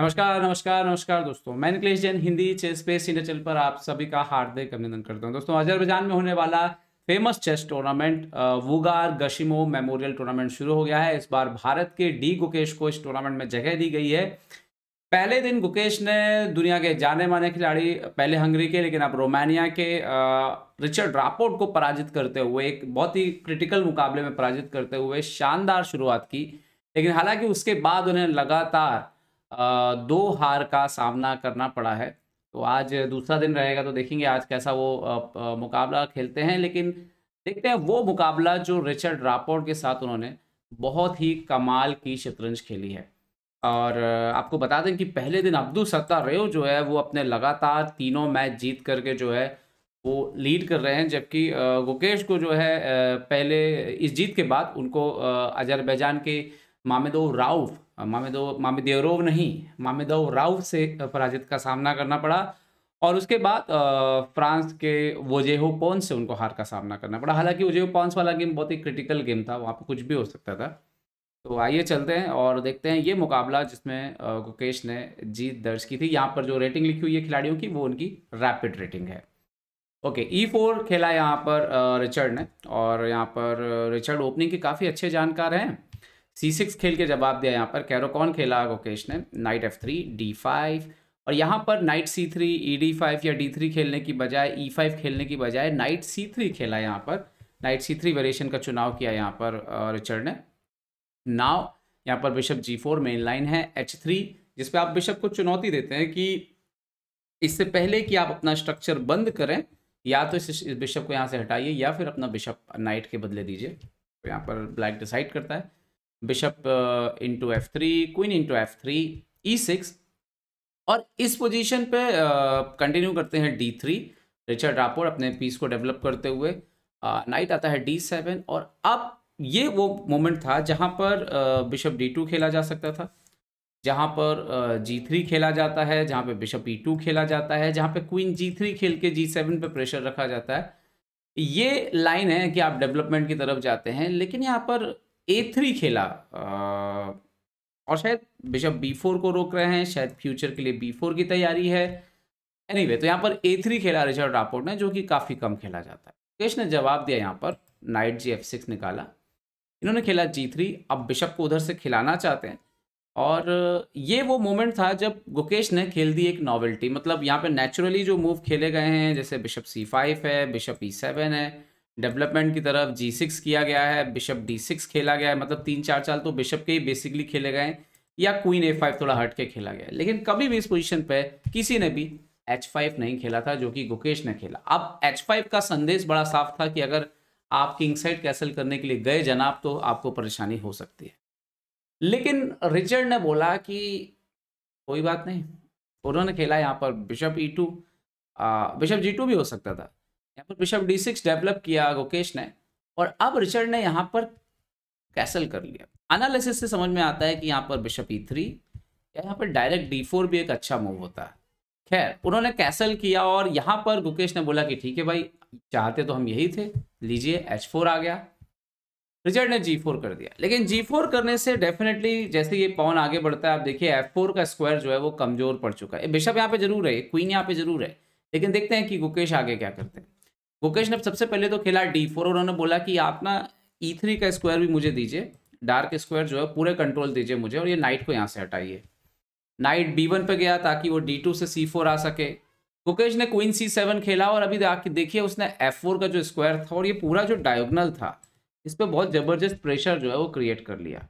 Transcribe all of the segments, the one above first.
नमस्कार नमस्कार नमस्कार दोस्तों। मैं Niklesh Jain, Hindi chess space India channel पर आप सभी का हार्दिक अभिनंदन करता हूँ। दोस्तों, अजरबैजान में होने वाला famous chess tournament Vugar Gashimov memorial tournament शुरू हो गया है। इस बार भारत के डी गुकेश को इस टूर्नामेंट में जगह दी गई है। पहले दिन गुकेश ने दुनिया के जाने माने खिलाड़ी, पहले हंगरी के, लेकिन अब रोमानिया के रिचर्ड रापोर्ट को पराजित करते हुए, एक बहुत ही क्रिटिकल मुकाबले में पराजित करते हुए शानदार शुरुआत की। लेकिन हालाँकि उसके बाद उन्हें लगातार दो हार का सामना करना पड़ा है। तो आज दूसरा दिन रहेगा तो देखेंगे आज कैसा वो मुकाबला खेलते हैं। लेकिन देखते हैं, वो मुकाबला जो रिचर्ड रापोर्ट के साथ उन्होंने बहुत ही कमाल की शतरंज खेली है। और आपको बता दें कि पहले दिन अब्दुल सत्ता रेव जो है वो अपने लगातार तीनों मैच जीत करके जो है वो लीड कर रहे हैं। जबकि गुकेश को जो है पहले, इस जीत के बाद उनको अजरबैजान के मामेदो राउफ, मामेदो, मामेदेवरोव नहीं, मामेदो राउफ से पराजित का सामना करना पड़ा। और उसके बाद फ्रांस के वोजेहो पॉन्स से उनको हार का सामना करना पड़ा। हालाँकि वोजेहो पॉन्स वाला गेम बहुत ही क्रिटिकल गेम था, वहाँ पर कुछ भी हो सकता था। तो आइए चलते हैं और देखते हैं ये मुकाबला जिसमें गुकेश ने जीत दर्ज की थी। यहाँ पर जो रेटिंग लिखी हुई है खिलाड़ियों की, वो उनकी रैपिड रेटिंग है। ओके ई फोर खेला यहाँ पर रिचर्ड ने। और यहाँ पर रिचर्ड ओपनिंग के काफ़ी अच्छे जानकार हैं। सी सिक्स खेल के जवाब दिया यहाँ पर। कैरोकॉन खेला गोकेश ने? Knight F three D five और यहाँ पर knight C three E D five या डी थ्री खेलने की बजाय ई e फाइव खेलने की बजाय नाइट सी थ्री खेला यहाँ पर। नाइट सी थ्री वेरिएशन का चुनाव किया यहाँ पर रिचर्ड ने। नाव यहाँ पर bishop G four main line है एच थ्री जिसपे आप बिशप को चुनौती देते हैं कि इससे पहले कि आप अपना स्ट्रक्चर बंद करें, या तो इस बिशप को यहाँ से हटाइए, या फिर अपना बिशप नाइट के बदले दीजिए। तो यहाँ पर ब्लैक डिसाइड करता है। Bishop into F three queen into F three E six और इस पोजीशन पे कंटिन्यू करते हैं डी थ्री रिचर्ड रापोर अपने पीस को डेवलप करते हुए नाइट आता है डी सेवन और अब ये वो मोमेंट था जहाँ पर बिशप डी टू खेला जा सकता था, जहाँ पर जी थ्री खेला जाता है, जहाँ पे बिशप ई टू खेला जाता है, जहाँ पे क्वीन जी थ्री खेल के जी सेवन पे प्रेशर रखा जाता है। ये लाइन है कि आप डेवलपमेंट की तरफ़ जाते हैं, लेकिन यहाँ पर ए थ्री खेला। और शायद बिशप बी फोर को रोक रहे हैं शायद फ्यूचर के लिए बी फोर की तैयारी है। एनी anyway, तो यहाँ पर ए थ्री खेला रिचर्ड रापोर्ट ने जो कि काफ़ी कम खेला जाता है। केश ने जवाब दिया यहाँ पर नाइट जी एफ़ सिक्स निकाला। इन्होंने खेला जी थ्री अब बिशप को उधर से खिलाना चाहते हैं। और ये वो मोमेंट था जब गुकेश ने खेल दी एक नॉवेल्टी मतलब यहाँ पे नेचुरली जो मूव खेले गए हैं जैसे बिशप सी फाइव है बिशप ई सेवन है डेवलपमेंट की तरफ़ जी सिक्स किया गया है बिशप डी सिक्स खेला गया है मतलब तीन चार चाल तो बिशप के ही बेसिकली खेले गए या क्वीन ए फाइव थोड़ा हट के खेला गया लेकिन कभी भी इस पोजिशन पे किसी ने भी एच फाइव नहीं खेला था, जो कि गुकेश ने खेला। अब एच फाइव का संदेश बड़ा साफ़ था कि अगर आप किंग साइड कैसल करने के लिए गए जनाब तो आपको परेशानी हो सकती है। लेकिन रिचर्ड ने बोला कि कोई बात नहीं, उन्होंने खेला यहाँ पर bishop E two bishop G two भी हो सकता था। यहाँ पर बिशप डी सिक्स डेवलप किया गोकेश ने और अब रिचर्ड ने यहाँ पर कैसल कर लिया। एनालिसिस से समझ में आता है कि यहाँ पर बिशप ई थ्री या यहाँ पर डायरेक्ट डी फोर भी एक अच्छा मूव होता है। खैर, उन्होंने कैसल किया और यहाँ पर गुकेश ने बोला कि ठीक है भाई, चाहते तो हम यही थे, लीजिए एच फोर आ गया। रिचर्ड ने जी फोर कर दिया। लेकिन जी फोर करने से डेफिनेटली जैसे ये पवन आगे बढ़ता है, आप देखिए एफ़ फोर का स्क्वायर जो है वो कमज़ोर पड़ चुका है। बिशप यहाँ पे ज़रूर है क्वीन यहाँ पे ज़रूर है, लेकिन देखते हैं कि गुकेश आगे क्या करते हैं। गुकेश ने सबसे पहले तो खेला डी फोर और उन्होंने बोला कि आप ना ई e थ्री का स्क्वायर भी मुझे दीजिए डार्क स्क्वायर जो है पूरे कंट्रोल दीजिए मुझे और ये नाइट को यहाँ से हटाइए। नाइट बी वन पर गया ताकि वो डी टू से सी फोर आ सके। गुकेश ने क्वीन सी सेवन खेला और अभी देखिए उसने एफ़ फोर का जो स्क्वायर था और ये पूरा जो डायगोनल था, इस पर बहुत ज़बरदस्त प्रेशर जो है वो क्रिएट कर लिया।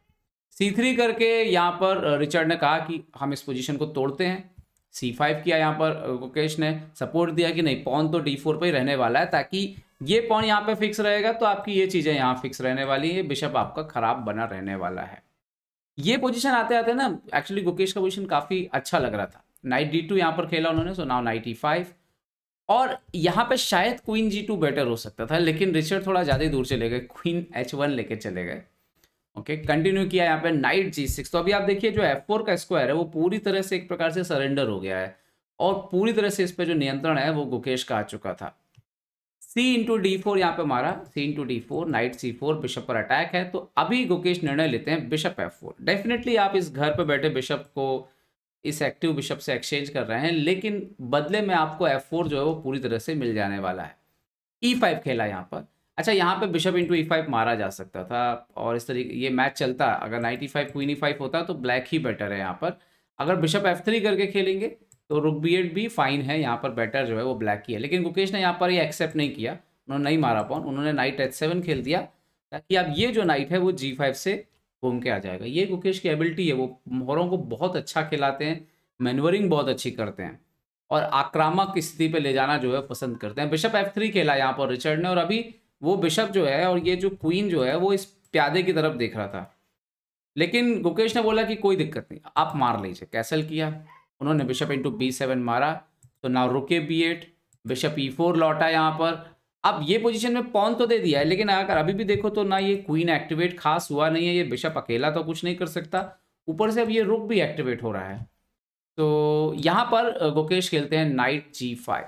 सी थ्री करके यहाँ पर रिचर्ड ने कहा कि हम इस पोजीशन को तोड़ते हैं। सी फाइव किया यहाँ पर गुकेश ने सपोर्ट दिया कि नहीं पॉन तो डी फोर पर ही रहने वाला है ताकि ये पॉन यहाँ पे फिक्स रहेगा तो आपकी ये चीज़ें यहाँ फिक्स रहने वाली है बिशप आपका खराब बना रहने वाला है। ये पोजीशन आते आते ना एक्चुअली गुकेश का पोजीशन काफ़ी अच्छा लग रहा था। नाइट डी टू यहाँ पर खेला उन्होंने सो नाउ नाइटी फाइव और यहाँ पे शायद क्वीन जी टू बेटर हो सकता था, लेकिन रिचर्ड थोड़ा ज़्यादा ही दूर चले गए क्वीन एच वन लेके चले गए। ओके कंटिन्यू किया यहाँ पे नाइट जी सिक्स तो अभी आप देखिए जो एफ़ फोर का स्क्वायर है, वो पूरी तरह से एक प्रकार से सरेंडर हो गया है। और पूरी तरह से इस पर जो नियंत्रण है, वो गुकेश का आ चुका था। सी इंटू डी फोर यहाँ पे मारा। C into D four knight C four bishop पर अटैक है। तो अभी गुकेश निर्णय लेते हैं बिशप एफ़ फोर डेफिनेटली आप इस घर पर बैठे बिशप को इस एक्टिव बिशप से एक्सचेंज कर रहे हैं, लेकिन बदले में आपको एफ़ फोर जो है, वो पूरी तरह से मिल जाने वाला है। ई e फाइव खेला यहाँ पर। अच्छा यहाँ पे बिशप इंटू ई फाइव मारा जा सकता था और इस तरीके, ये मैच चलता, अगर knight E five queen E five होता तो ब्लैक ही बेटर है यहाँ पर। अगर बिशप एफ़ थ्री करके खेलेंगे तो रुक बी एट भी फाइन है, यहाँ पर बेटर जो है वो ब्लैक की है। लेकिन गुकेश ने यहाँ पर ये एक्सेप्ट नहीं किया, उन्होंने नहीं मारा पॉन उन्होंने नाइट एच सेवन खेल दिया, ताकि अब ये जो नाइट है वो जी फाइव से घूम के आ जाएगा। ये गुकेश की एबिलिटी है, वो मोहरों को बहुत अच्छा खिलाते हैं मैनवरिंग बहुत अच्छी करते हैं, और आक्रामक स्थिति पे ले जाना जो है पसंद करते हैं। बिशप एफ़ थ्री खेला यहाँ पर रिचर्ड ने, और अभी वो बिशप जो है और ये जो क्वीन जो है वो इस प्यादे की तरफ़ देख रहा था। लेकिन गुकेश ने बोला कि कोई दिक्कत नहीं, आप मार लीजिए। कैसल किया। उन्होंने बिशप इंटू बी सेवन मारा तो ना रुके B eight bishop E four लौटा यहाँ पर। अब ये पोजीशन में पॉन तो दे दिया है, लेकिन अगर अभी भी देखो तो ना ये क्वीन एक्टिवेट खास हुआ नहीं है, ये बिशप अकेला तो कुछ नहीं कर सकता। ऊपर से अब ये रुक भी एक्टिवेट हो रहा है। तो यहाँ पर गुकेश खेलते हैं knight G five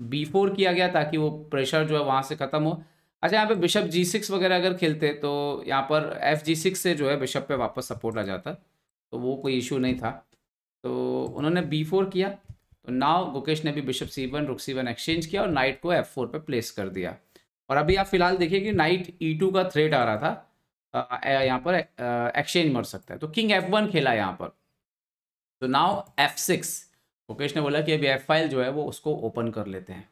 B four किया गया ताकि वो प्रेशर जो है वहाँ से ख़त्म हो। अच्छा यहाँ पे बिशप जी सिक्स वगैरह अगर खेलते तो यहाँ पर एफ़ जी सिक्स से जो है बिशप पे वापस सपोर्ट आ जाता तो वो कोई इशू नहीं था। तो उन्होंने बी फोर किया तो नाव गुकेश ने भी बिशप सी वन रुक सी वन एक्सचेंज किया और नाइट को एफ़ फोर पर प्लेस कर दिया। और अभी आप फ़िलहाल देखिए कि नाइट ई टू का थ्रेट आ रहा था यहाँ पर एक्सचेंज मर सकता है। तो किंग एफ़ वन खेला यहाँ पर। तो नाव एफ़ सिक्स मुकेश ने बोला कि अभी एफ़ फ़ाइल जो है वो उसको ओपन कर लेते हैं।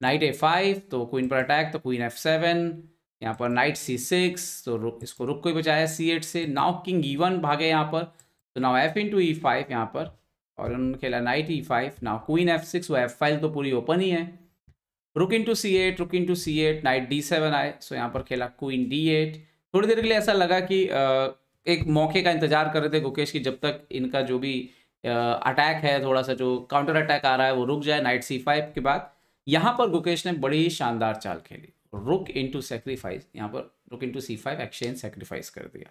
नाइट ए फाइव तो क्वीन पर अटैक तो क्वीन एफ़ सेवन यहाँ पर नाइट सी सिक्स तो रुक इसको रुक को ही बचाया सी एट से। नाव किंग ई वन भागे यहाँ पर तो now F into E five यहाँ पर, और उन्होंने खेला knight E five now queen F six वो एफ़ फाइव तो पूरी ओपन ही है। रुक इन to C eight rook into C eight knight D seven आए सो यहाँ पर खेला क्वीन डी एट थोड़ी देर के लिए ऐसा लगा कि एक मौके का इंतज़ार कर रहे थे गुकेश की, जब तक इनका जो भी अटैक है, थोड़ा सा जो काउंटर अटैक आ रहा है, वो रुक जाए नाइट सी फाइव के बाद। यहाँ पर गुकेश ने बड़ी शानदार चाल खेली। रुक इंटू सेक्रीफाइस यहाँ पर rook into c five exchange sacrifice कर दिया।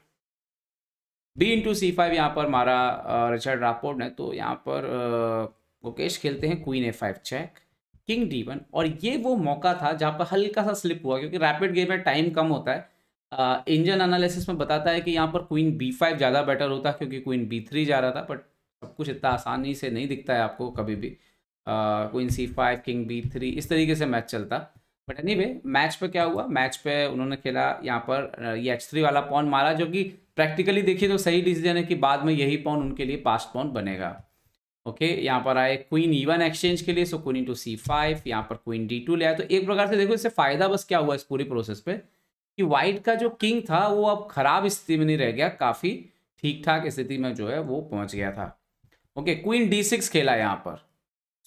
बी इंटू सी फाइव यहाँ पर मारा रिचर्ड रापोर्ट ने तो यहाँ पर गुकेश खेलते हैं queen a five check king d one और ये वो मौका था जहाँ पर हल्का सा स्लिप हुआ, क्योंकि रैपिड गेम में टाइम कम होता है। इंजन एनालिसिस में बताता है कि यहाँ पर क्वीन बी फाइव ज़्यादा बेटर होता क्योंकि क्वीन बी थ्री जा रहा था बट सब कुछ इतना आसानी से नहीं दिखता है आपको कभी भी। Queen c five king b three इस तरीके से मैच चलता। बट एनी मैच पे क्या हुआ? मैच पे उन्होंने खेला यहाँ पर ये एच थ्री वाला पॉन मारा जो कि प्रैक्टिकली देखिए तो सही डिसीज़न है कि बाद में यही पॉन उनके लिए पास्ट पॉन बनेगा। ओके okay, यहाँ पर आए क्वीन ईवन एक्सचेंज के लिए so queen to c five यहाँ पर क्वीन डी टू ले आया तो एक प्रकार से देखो इससे फ़ायदा बस क्या हुआ इस पूरी प्रोसेस पे? कि वाइट का जो किंग था वो अब खराब स्थिति में नहीं रह गया काफ़ी ठीक ठाक स्थिति में जो है वो पहुँच गया था। ओके क्वीन डी सिक्स खेला यहाँ पर।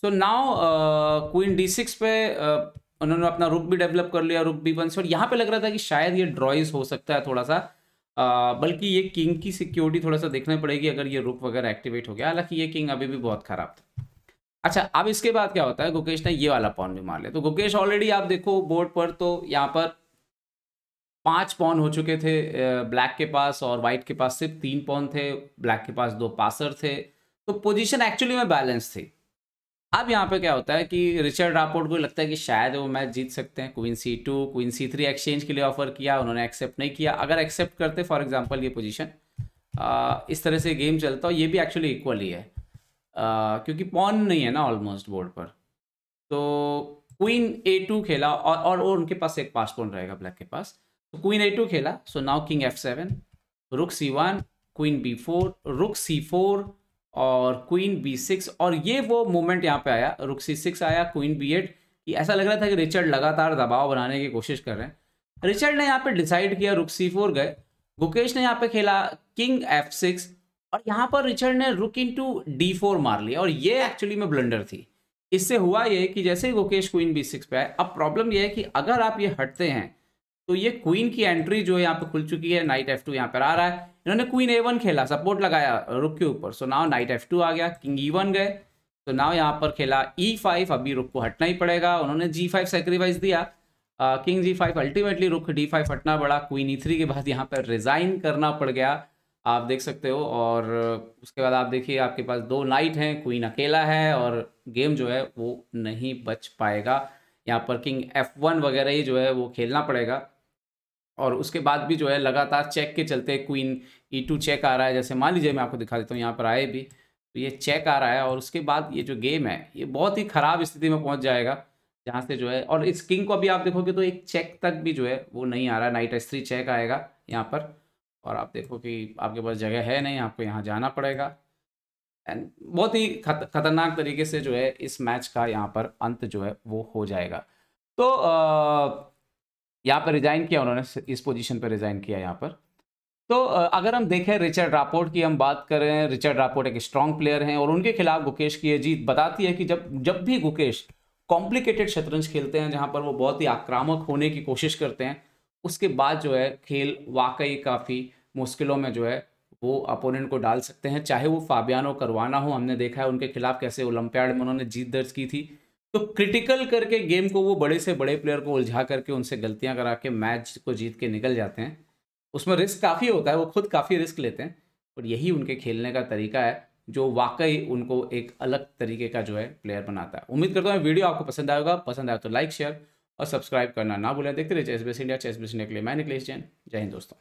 So now queen d six पे uh, उन्होंने अपना रुक भी डेवलप कर लिया रुक बी वन से। और यहाँ पे लग रहा था कि शायद ये ड्रॉइज हो सकता है थोड़ा सा। Uh, बल्कि ये किंग की सिक्योरिटी थोड़ा सा देखना पड़ेगी अगर ये रुक वगैरह एक्टिवेट हो गया। हालाँकि ये किंग अभी भी बहुत खराब था। अच्छा अब इसके बाद क्या होता है? गुकेश ने ये वाला पॉन भी मार लिया। तो गुकेश ऑलरेडी आप देखो बोर्ड पर तो यहाँ पर पाँच पॉन हो चुके थे ब्लैक uh, के पास और वाइट के पास सिर्फ़ तीन पॉन थे ब्लैक के पास दो पासर थे। तो पोजीशन एक्चुअली में बैलेंस थी। अब यहाँ पे क्या होता है कि रिचर्ड रापोर्ट को लगता है कि शायद वो मैच जीत सकते हैं। Queen c two queen c three exchange के लिए ऑफ़र किया उन्होंने एक्सेप्ट नहीं किया। अगर एक्सेप्ट करते फॉर एग्जांपल ये पोजीशन इस तरह से गेम चलता हो ये भी एक्चुअली इक्वल ही। है आ, क्योंकि पॉन नहीं है ना ऑलमोस्ट बोर्ड पर। तो क्वीन ए टू खेला और, और, और उनके पास एक पास पॉन रहेगा ब्लैक के पास। तो क्वीन ए टू खेला so now king f seven rook c one queen b four rook c four और क्वीन बी सिक्स और ये वो मोमेंट यहाँ पे आया रुक सी सिक्स आया क्वीन बी एट कि ऐसा लग रहा था कि रिचर्ड लगातार दबाव बनाने की कोशिश कर रहे हैं। रिचर्ड ने यहाँ पे डिसाइड किया रुक सी फोर गए। गुकेश ने यहाँ पे खेला किंग एफ़ सिक्स और यहाँ पर रिचर्ड ने रुक इन टू डी फोर मार लिया, और ये एक्चुअली में ब्लंडर थी। इससे हुआ ये कि जैसे ही गुकेश क्वीन बी सिक्स पे आए, अब प्रॉब्लम यह है कि अगर आप ये हटते हैं तो ये क्वीन की एंट्री जो यहाँ पे खुल चुकी है नाइट एफ़ टू यहाँ पर आ रहा है। इन्होंने क्वीन ए वन खेला सपोर्ट लगाया रुक के ऊपर। So now knight f two आ गया किंग ई वन गए। तो नाव यहाँ पर खेला ई e फाइव अभी रुक को हटना ही पड़ेगा। उन्होंने जी फाइव सेक्रीफाइस दिया। King g five ultimately rook d five हटना पड़ा। क्वीन ई थ्री के बाद यहाँ पर रिजाइन करना पड़ गया। आप देख सकते हो, और उसके बाद आप देखिए, आपके पास दो नाइट हैं क्वीन अकेला है, और गेम जो है वो नहीं बच पाएगा। यहाँ पर किंग एफ़ वन वगैरह ही जो है वो खेलना पड़ेगा। और उसके बाद भी जो है लगातार चेक के चलते क्वीन ई टू चेक आ रहा है। जैसे मान लीजिए मैं आपको दिखा देता हूँ यहाँ पर आए भी तो ये चेक आ रहा है और उसके बाद ये जो गेम है ये बहुत ही ख़राब स्थिति में पहुँच जाएगा जहाँ से जो है और इस किंग को अभी आप देखोगे तो एक चेक तक भी जो है वो नहीं आ रहा है। नाइट एस थ्री चेक आएगा यहाँ पर और आप देखो कि आपके पास जगह है नहीं आपको यहाँ जाना पड़ेगा। एंड बहुत ही खत, खतरनाक तरीके से जो है इस मैच का यहाँ पर अंत जो है वो हो जाएगा। तो यहाँ पर रिजाइन किया, उन्होंने इस पोजीशन पर रिजाइन किया यहाँ पर। तो अगर हम देखें रिचर्ड रापोर्ट की हम बात करें रिचर्ड रापोर्ट एक स्ट्रॉन्ग प्लेयर हैं और उनके खिलाफ गुकेश की ये जीत बताती है कि जब जब भी गुकेश कॉम्प्लिकेटेड शतरंज खेलते हैं, जहाँ पर वो बहुत ही आक्रामक होने की कोशिश करते हैं, उसके बाद जो है खेल वाकई काफ़ी मुश्किलों में जो है वो अपोनेंट को डाल सकते हैं। चाहे वो फाबियानो करवाना हो, हमने देखा है उनके खिलाफ कैसे ओलंपियाड में उन्होंने जीत दर्ज की थी। तो क्रिटिकल करके गेम को वो बड़े से बड़े प्लेयर को उलझा करके उनसे गलतियाँ करा के मैच को जीत के निकल जाते हैं। उसमें रिस्क काफ़ी होता है, वो खुद काफ़ी रिस्क लेते हैं और यही उनके खेलने का तरीका है, जो वाकई उनको एक अलग तरीके का जो है प्लेयर बनाता है। उम्मीद करता हूँ वीडियो आपको पसंद आएगा पसंद आया तो लाइक शेयर और सब्सक्राइब करना ना भूलें। देखते रहिए chess base India, chess base India के लिए मैं निकलेश जैन। जय हिंद दोस्तों।